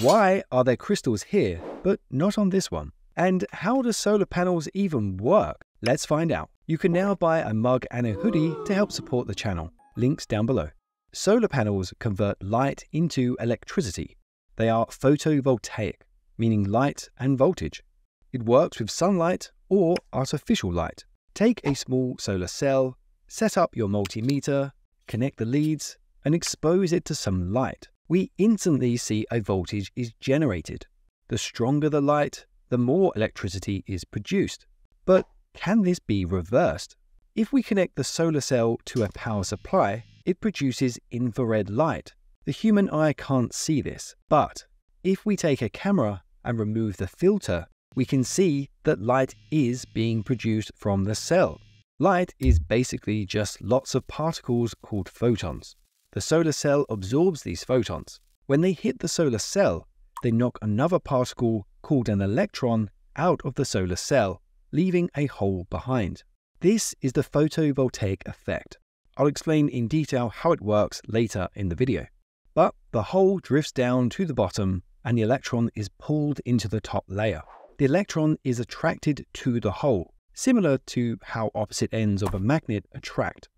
Why are there crystals here, but not on this one? And how do solar panels even work? Let's find out. You can now buy a mug and a hoodie to help support the channel. Links down below. Solar panels convert light into electricity. They are photovoltaic, meaning light and voltage. It works with sunlight or artificial light. Take a small solar cell, set up your multimeter, connect the leads, and expose it to some light. We instantly see a voltage is generated. The stronger the light, the more electricity is produced. But can this be reversed? If we connect the solar cell to a power supply, it produces infrared light. The human eye can't see this, but if we take a camera and remove the filter, we can see that light is being produced from the cell. Light is basically just lots of particles called photons. The solar cell absorbs these photons. When they hit the solar cell, they knock another particle called an electron out of the solar cell, leaving a hole behind. This is the photovoltaic effect. I'll explain in detail how it works later in the video. But the hole drifts down to the bottom and the electron is pulled into the top layer. The electron is attracted to the hole, similar to how opposite ends of a magnet attract.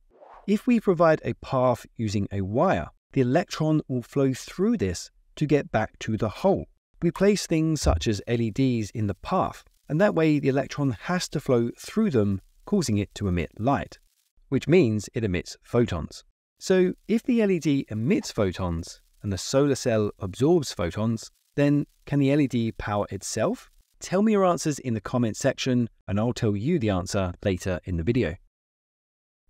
If we provide a path using a wire, the electron will flow through this to get back to the hole. We place things such as LEDs in the path, and that way the electron has to flow through them, causing it to emit light, which means it emits photons. So if the LED emits photons and the solar cell absorbs photons, then can the LED power itself? Tell me your answers in the comment section and I'll tell you the answer later in the video.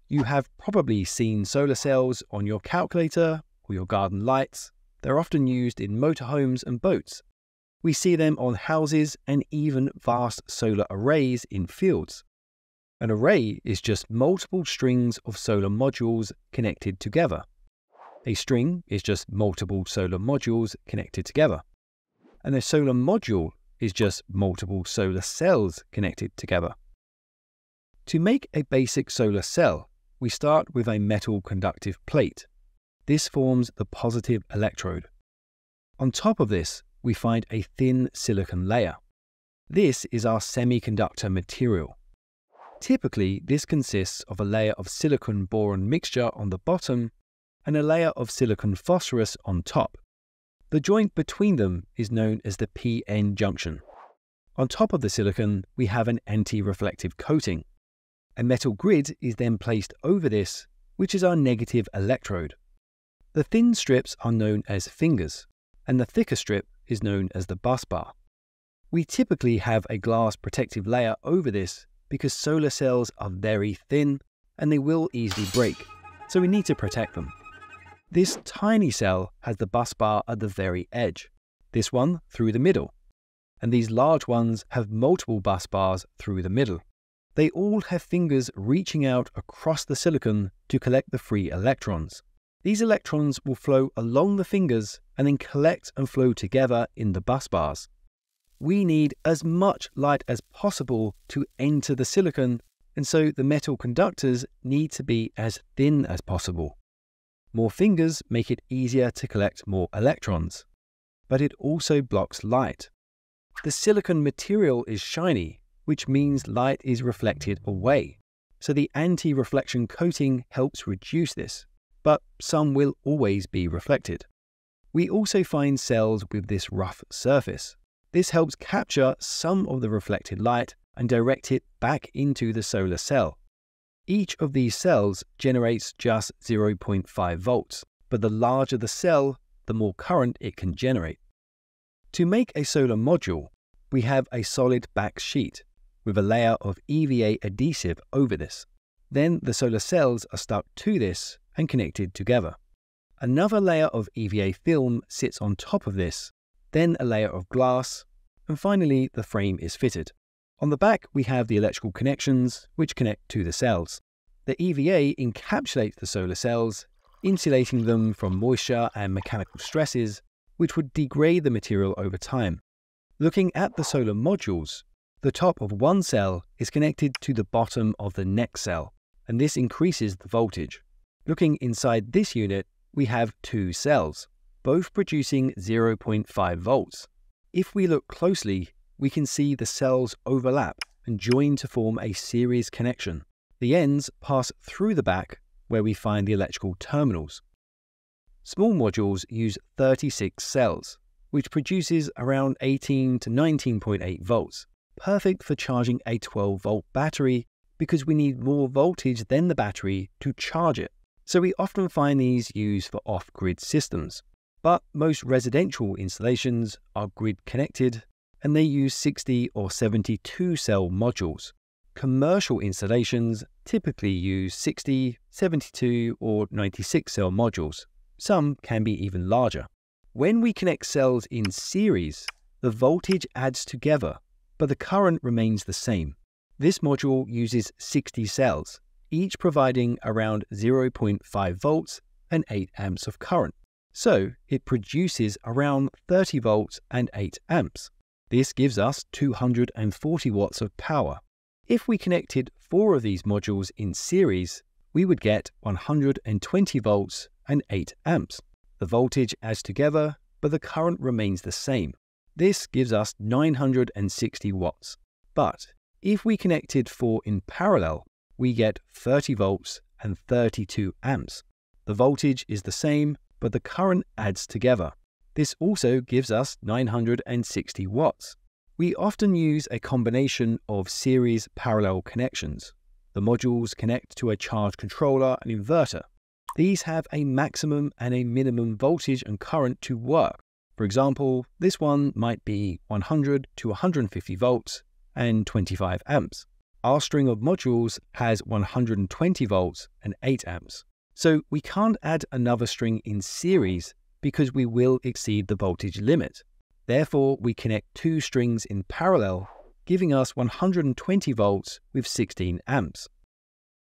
You have probably seen solar cells on your calculator or your garden lights. They're often used in motorhomes and boats. We see them on houses and even vast solar arrays in fields. An array is just multiple strings of solar modules connected together. A string is just multiple solar modules connected together. And a solar module is just multiple solar cells connected together. To make a basic solar cell, we start with a metal conductive plate. This forms the positive electrode. On top of this, we find a thin silicon layer. This is our semiconductor material. Typically, this consists of a layer of silicon boron mixture on the bottom and a layer of silicon phosphorus on top. The joint between them is known as the p-n junction. On top of the silicon, we have an anti-reflective coating. A metal grid is then placed over this, which is our negative electrode. The thin strips are known as fingers, and the thicker strip is known as the bus bar. We typically have a glass protective layer over this because solar cells are very thin and they will easily break, so we need to protect them. This tiny cell has the bus bar at the very edge, this one through the middle, and these large ones have multiple bus bars through the middle. They all have fingers reaching out across the silicon to collect the free electrons. These electrons will flow along the fingers and then collect and flow together in the bus bars. We need as much light as possible to enter the silicon, and so the metal conductors need to be as thin as possible. More fingers make it easier to collect more electrons, but it also blocks light. The silicon material is shiny, which means light is reflected away. So the anti-reflection coating helps reduce this, but some will always be reflected. We also find cells with this rough surface. This helps capture some of the reflected light and direct it back into the solar cell. Each of these cells generates just 0.5 volts, but the larger the cell, the more current it can generate. To make a solar module, we have a solid back sheet with a layer of EVA adhesive over this. Then the solar cells are stuck to this and connected together. Another layer of EVA film sits on top of this, then a layer of glass, and finally the frame is fitted. On the back we have the electrical connections which connect to the cells. The EVA encapsulates the solar cells, insulating them from moisture and mechanical stresses which would degrade the material over time. Looking at the solar modules, the top of one cell is connected to the bottom of the next cell, and this increases the voltage. Looking inside this unit, we have two cells. both producing 0.5 volts. If we look closely, we can see the cells overlap and join to form a series connection. The ends pass through the back where we find the electrical terminals. Small modules use 36 cells, which produces around 18 to 19.8 volts, perfect for charging a 12 volt battery because we need more voltage than the battery to charge it. So we often find these used for off grid systems. But most residential installations are grid connected and they use 60 or 72 cell modules. Commercial installations typically use 60, 72, or 96 cell modules. Some can be even larger. When we connect cells in series, the voltage adds together, but the current remains the same. This module uses 60 cells, each providing around 0.5 volts and 8 amps of current. So it produces around 30 volts and 8 amps. This gives us 240 watts of power. If we connected four of these modules in series, we would get 120 volts and 8 amps. The voltage adds together, but the current remains the same. This gives us 960 watts. But if we connected four in parallel, we get 30 volts and 32 amps. The voltage is the same, but the current adds together. This also gives us 960 watts. We often use a combination of series parallel connections. The modules connect to a charge controller and inverter. These have a maximum and a minimum voltage and current to work. For example, this one might be 100 to 150 volts and 25 amps. Our string of modules has 120 volts and 8 amps. So we can't add another string in series because we will exceed the voltage limit. Therefore, we connect two strings in parallel, giving us 120 volts with 16 amps.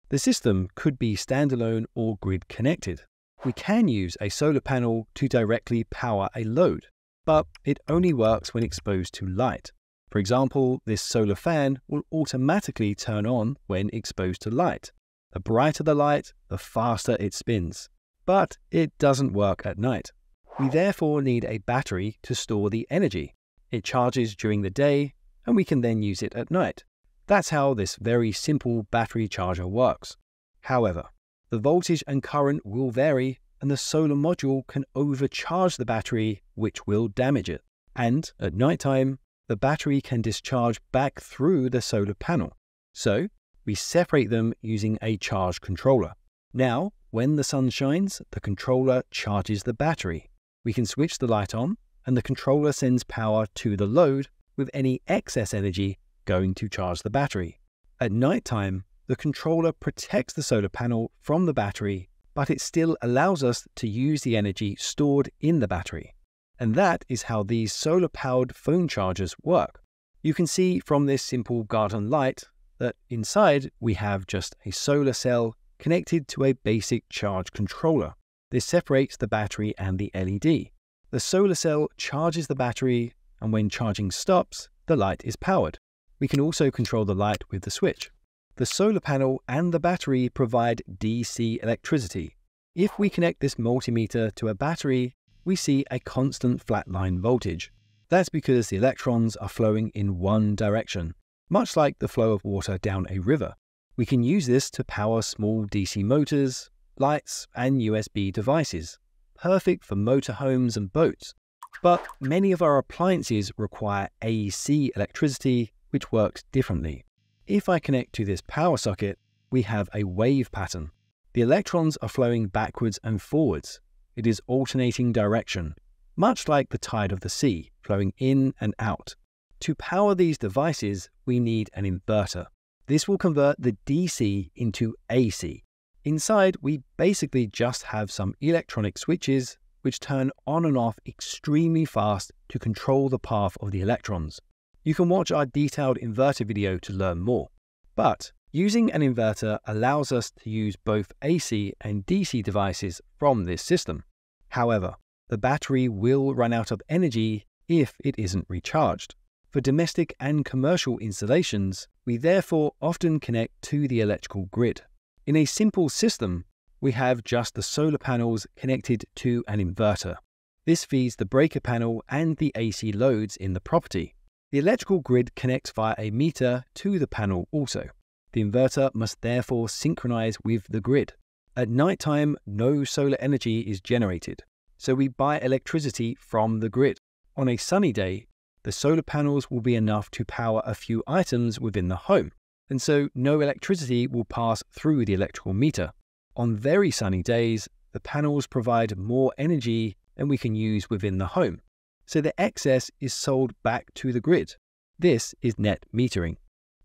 The system could be standalone or grid connected. We can use a solar panel to directly power a load, but it only works when exposed to light. For example, this solar fan will automatically turn on when exposed to light. The brighter the light, the faster it spins. But it doesn't work at night. We therefore need a battery to store the energy. It charges during the day, and we can then use it at night. That's how this very simple battery charger works. However, the voltage and current will vary, and the solar module can overcharge the battery, which will damage it. And at night time, the battery can discharge back through the solar panel. So we separate them using a charge controller. Now, when the sun shines, the controller charges the battery. We can switch the light on, and the controller sends power to the load with any excess energy going to charge the battery. At night time, the controller protects the solar panel from the battery, but it still allows us to use the energy stored in the battery. And that is how these solar powered phone chargers work. You can see from this simple garden light that inside we have just a solar cell connected to a basic charge controller. This separates the battery and the LED. The solar cell charges the battery, and when charging stops, the light is powered. We can also control the light with the switch. The solar panel and the battery provide DC electricity. If we connect this multimeter to a battery, we see a constant flatline voltage. That's because the electrons are flowing in one direction, much like the flow of water down a river. We can use this to power small DC motors, lights, and USB devices, perfect for motorhomes and boats. But many of our appliances require AC electricity, which works differently. If I connect to this power socket, we have a wave pattern. The electrons are flowing backwards and forwards, it is alternating direction, much like the tide of the sea, flowing in and out. To power these devices, we need an inverter. This will convert the DC into AC. Inside, we basically just have some electronic switches which turn on and off extremely fast to control the path of the electrons. You can watch our detailed inverter video to learn more. But using an inverter allows us to use both AC and DC devices from this system. However, the battery will run out of energy if it isn't recharged. For domestic and commercial installations, we therefore often connect to the electrical grid. In a simple system, we have just the solar panels connected to an inverter. This feeds the breaker panel and the AC loads in the property. The electrical grid connects via a meter to the panel also. The inverter must therefore synchronize with the grid. At night time, no solar energy is generated, so we buy electricity from the grid. On a sunny day, the solar panels will be enough to power a few items within the home, and so no electricity will pass through the electrical meter. On very sunny days, the panels provide more energy than we can use within the home, so the excess is sold back to the grid. This is net metering.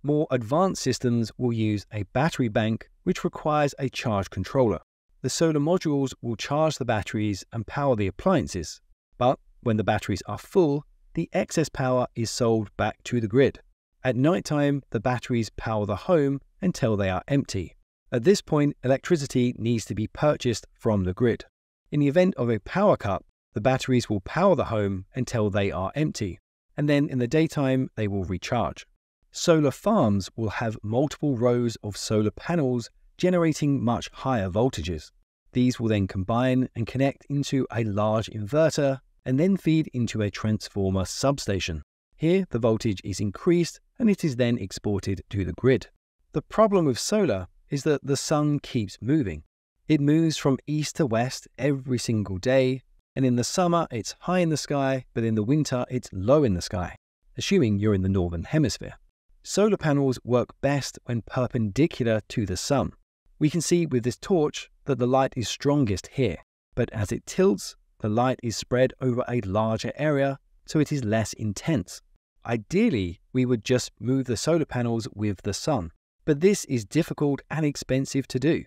More advanced systems will use a battery bank, which requires a charge controller. The solar modules will charge the batteries and power the appliances, but when the batteries are full, the excess power is sold back to the grid. At night time, the batteries power the home until they are empty. At this point, electricity needs to be purchased from the grid. In the event of a power cut, the batteries will power the home until they are empty, and then in the daytime they will recharge. Solar farms will have multiple rows of solar panels generating much higher voltages. These will then combine and connect into a large inverter and then feed into a transformer substation. Here, the voltage is increased and it is then exported to the grid. The problem with solar is that the sun keeps moving. It moves from east to west every single day, and in the summer, it's high in the sky, but in the winter, it's low in the sky, assuming you're in the northern hemisphere. Solar panels work best when perpendicular to the sun. We can see with this torch that the light is strongest here, but as it tilts, the light is spread over a larger area, so it is less intense. Ideally, we would just move the solar panels with the sun, but this is difficult and expensive to do.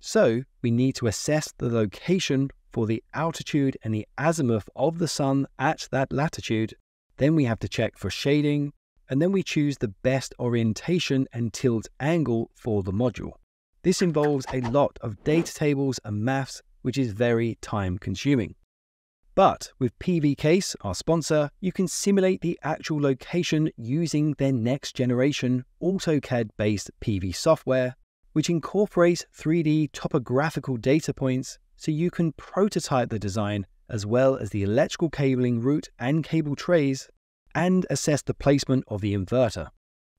So, we need to assess the location for the altitude and the azimuth of the sun at that latitude. Then we have to check for shading, and then we choose the best orientation and tilt angle for the module. This involves a lot of data tables and maths, which is very time consuming. But with PVCase, our sponsor, you can simulate the actual location using their next generation AutoCAD based PV software, which incorporates 3D topographical data points so you can prototype the design as well as the electrical cabling route and cable trays and assess the placement of the inverter.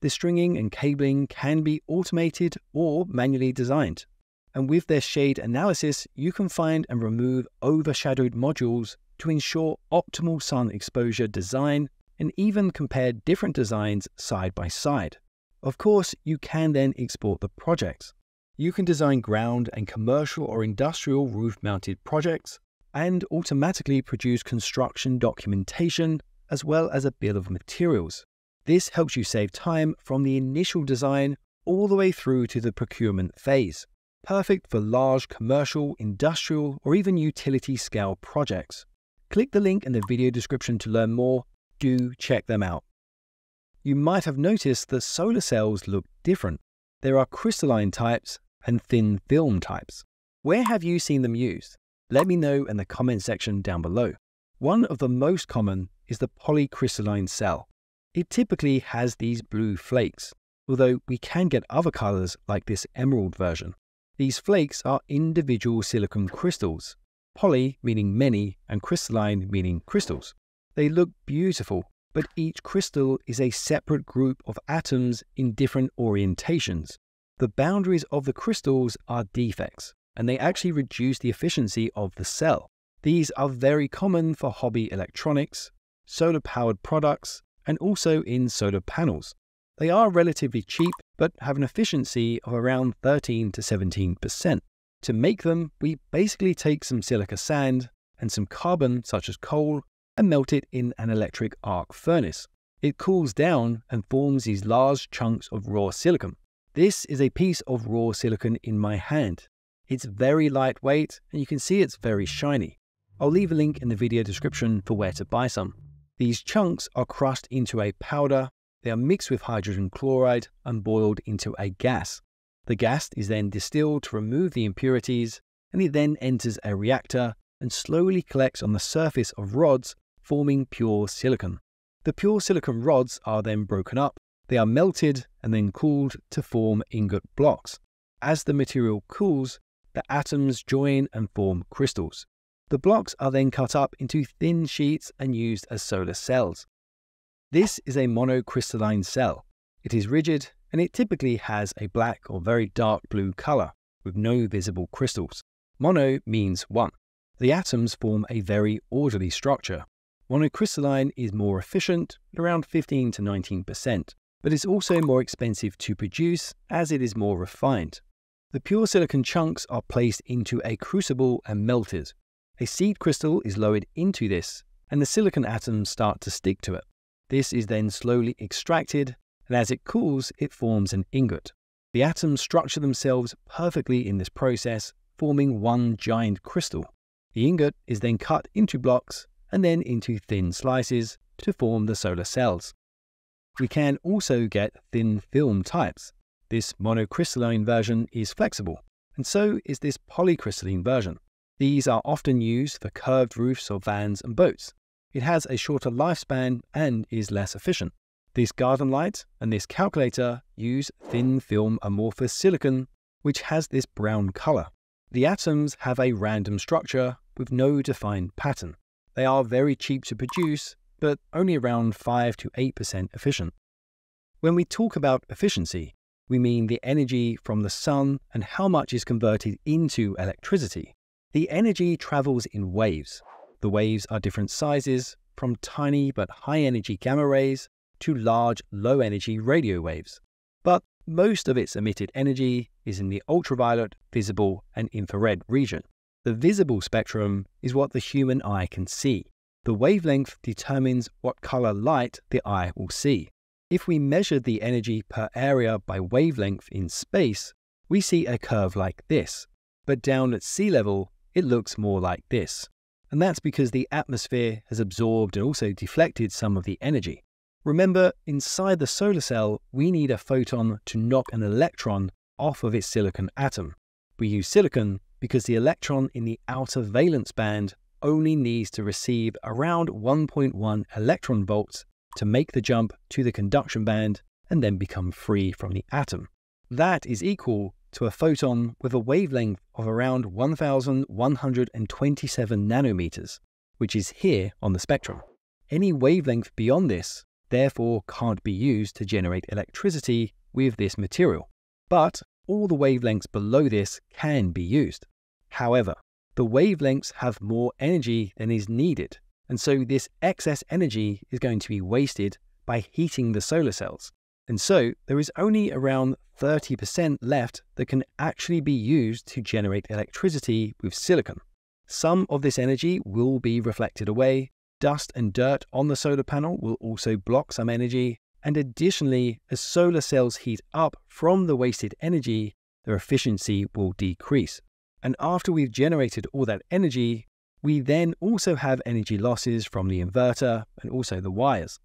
The stringing and cabling can be automated or manually designed. And with their shade analysis, you can find and remove overshadowed modules to ensure optimal sun exposure design and even compare different designs side by side. Of course, you can then export the projects. You can design ground and commercial or industrial roof mounted projects and automatically produce construction documentation as well as a bill of materials. This helps you save time from the initial design all the way through to the procurement phase. Perfect for large commercial, industrial, or even utility scale projects. Click the link in the video description to learn more. Do check them out. You might have noticed that solar cells look different. There are crystalline types and thin film types. Where have you seen them used? Let me know in the comment section down below. One of the most common is the polycrystalline cell. It typically has these blue flakes, although we can get other colors like this emerald version. These flakes are individual silicon crystals, poly meaning many and crystalline meaning crystals. They look beautiful, but each crystal is a separate group of atoms in different orientations. The boundaries of the crystals are defects, and they actually reduce the efficiency of the cell. These are very common for hobby electronics, solar powered products, and also in solar panels. They are relatively cheap, but have an efficiency of around 13 to 17%. To make them, we basically take some silica sand and some carbon, such as coal, and melt it in an electric arc furnace. It cools down and forms these large chunks of raw silicon. This is a piece of raw silicon in my hand. It's very lightweight and you can see it's very shiny. I'll leave a link in the video description for where to buy some. These chunks are crushed into a powder, they are mixed with hydrogen chloride and boiled into a gas. The gas is then distilled to remove the impurities and it then enters a reactor and slowly collects on the surface of rods forming pure silicon. The pure silicon rods are then broken up they are melted and then cooled to form ingot blocks. As the material cools, the atoms join and form crystals. The blocks are then cut up into thin sheets and used as solar cells. This is a monocrystalline cell. It is rigid and it typically has a black or very dark blue color with no visible crystals. Mono means one. The atoms form a very orderly structure. Monocrystalline is more efficient, at around 15 to 19%, but it's also more expensive to produce as it is more refined. The pure silicon chunks are placed into a crucible and melted. A seed crystal is lowered into this, and the silicon atoms start to stick to it. This is then slowly extracted, and as it cools, it forms an ingot. The atoms structure themselves perfectly in this process, forming one giant crystal. The ingot is then cut into blocks and then into thin slices to form the solar cells. We can also get thin film types. This monocrystalline version is flexible, and so is this polycrystalline version. These are often used for curved roofs of vans and boats. It has a shorter lifespan and is less efficient. This garden light and this calculator use thin film amorphous silicon, which has this brown color. The atoms have a random structure with no defined pattern. They are very cheap to produce, but only around 5 to 8% efficient. When we talk about efficiency, we mean the energy from the sun and how much is converted into electricity. The energy travels in waves. The waves are different sizes, from tiny but high energy gamma rays to large low energy radio waves. But most of its emitted energy is in the ultraviolet, visible, and infrared region. The visible spectrum is what the human eye can see. The wavelength determines what color light the eye will see. If we measure the energy per area by wavelength in space, we see a curve like this. But down at sea level, it looks more like this. And that's because the atmosphere has absorbed and also deflected some of the energy. Remember, inside the solar cell, we need a photon to knock an electron off of its silicon atom. We use silicon because the electron in the outer valence band only needs to receive around 1.1 electron volts to make the jump to the conduction band and then become free from the atom. That is equal to a photon with a wavelength of around 1127 nanometers, which is here on the spectrum. Any wavelength beyond this therefore can't be used to generate electricity with this material. But all the wavelengths below this can be used. However, the wavelengths have more energy than is needed, and so this excess energy is going to be wasted by heating the solar cells. And so there is only around 30% left that can actually be used to generate electricity with silicon. Some of this energy will be reflected away, dust and dirt on the solar panel will also block some energy, and additionally, as solar cells heat up from the wasted energy, their efficiency will decrease. And after we've generated all that energy, we then also have energy losses from the inverter and also the wires.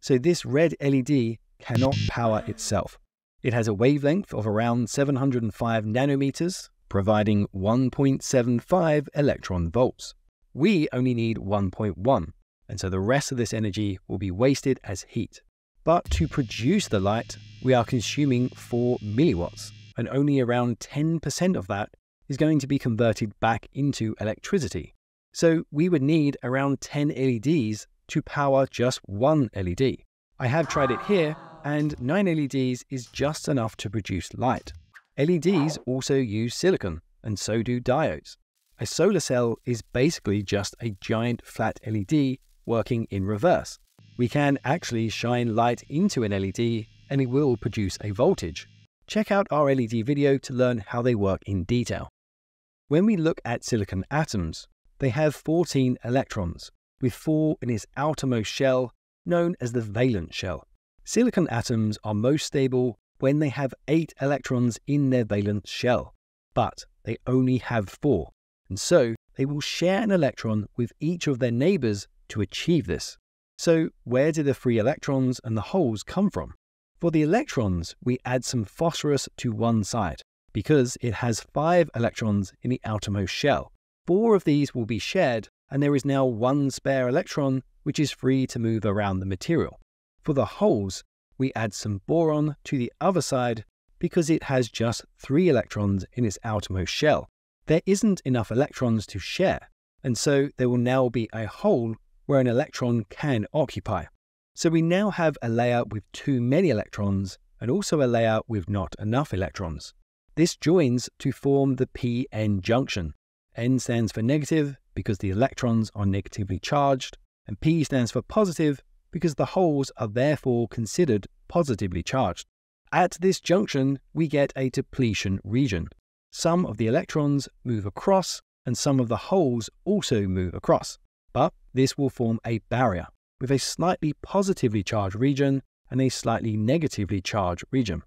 So this red LED cannot power itself. It has a wavelength of around 705 nanometers, providing 1.75 electron volts. We only need 1.1, and so the rest of this energy will be wasted as heat. But to produce the light, we are consuming 4 milliwatts, and only around 10% of that is going to be converted back into electricity. So we would need around 10 LEDs to power just one LED. I have tried it here, and 9 LEDs is just enough to produce light. LEDs also use silicon, and so do diodes. A solar cell is basically just a giant flat LED working in reverse. We can actually shine light into an LED and it will produce a voltage. Check out our LED video to learn how they work in detail. When we look at silicon atoms, they have 14 electrons, with four in its outermost shell, known as the valence shell. Silicon atoms are most stable when they have 8 electrons in their valence shell, but they only have 4, and so they will share an electron with each of their neighbors to achieve this. So, where do the free electrons and the holes come from? For the electrons, we add some phosphorus to one side because it has five electrons in the outermost shell. Four of these will be shared, and there is now one spare electron which is free to move around the material. For the holes, we add some boron to the other side because it has just three electrons in its outermost shell. There isn't enough electrons to share, and so there will now be a hole where an electron can occupy. So we now have a layer with too many electrons and also a layer with not enough electrons. This joins to form the p-n junction. N stands for negative because the electrons are negatively charged, and P stands for positive because the holes are therefore considered positively charged. At this junction, we get a depletion region. Some of the electrons move across and some of the holes also move across. But this will form a barrier with a slightly positively charged region and a slightly negatively charged region.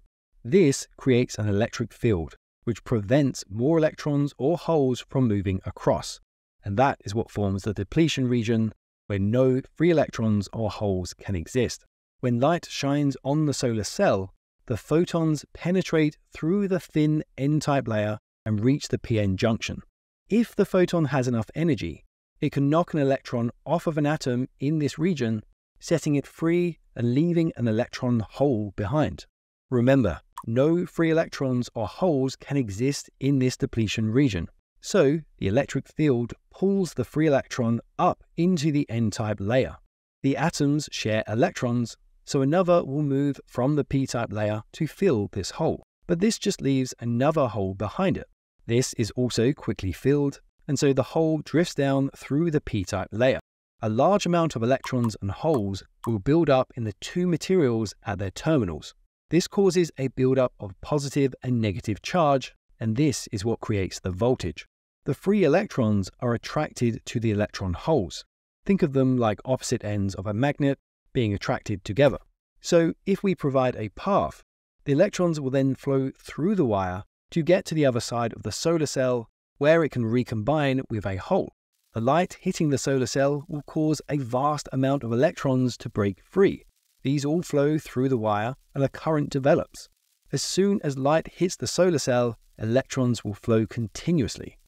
This creates an electric field, which prevents more electrons or holes from moving across. And that is what forms the depletion region, where no free electrons or holes can exist. When light shines on the solar cell, the photons penetrate through the thin N type layer and reach the PN junction. If the photon has enough energy, it can knock an electron off of an atom in this region, setting it free and leaving an electron hole behind. Remember, no free electrons or holes can exist in this depletion region. So, the electric field pulls the free electron up into the n-type layer. The atoms share electrons, so another will move from the p-type layer to fill this hole. But this just leaves another hole behind it. This is also quickly filled, and so the hole drifts down through the p-type layer. A large amount of electrons and holes will build up in the two materials at their terminals. This causes a buildup of positive and negative charge, and this is what creates the voltage. The free electrons are attracted to the electron holes. Think of them like opposite ends of a magnet being attracted together. So if we provide a path, the electrons will then flow through the wire to get to the other side of the solar cell where it can recombine with a hole. The light hitting the solar cell will cause a vast amount of electrons to break free. These all flow through the wire and a current develops. As soon as light hits the solar cell, electrons will flow continuously.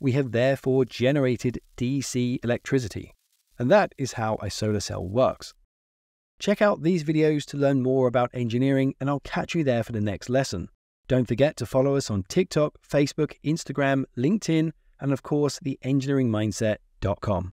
We have therefore generated DC electricity. And that is how a solar cell works. Check out these videos to learn more about engineering, and I'll catch you there for the next lesson. Don't forget to follow us on TikTok, Facebook, Instagram, LinkedIn, and of course, theengineeringmindset.com.